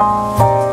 Música